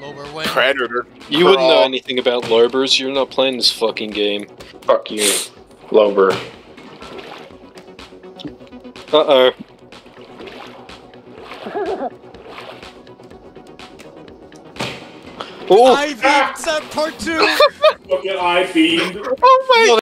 Lober win. Predator. You wouldn't know anything about lobers. You're not playing this fucking game. Fuck you, Lober. Uh oh. Oh, I beamed ah! part two. Fucking I beamed. Oh my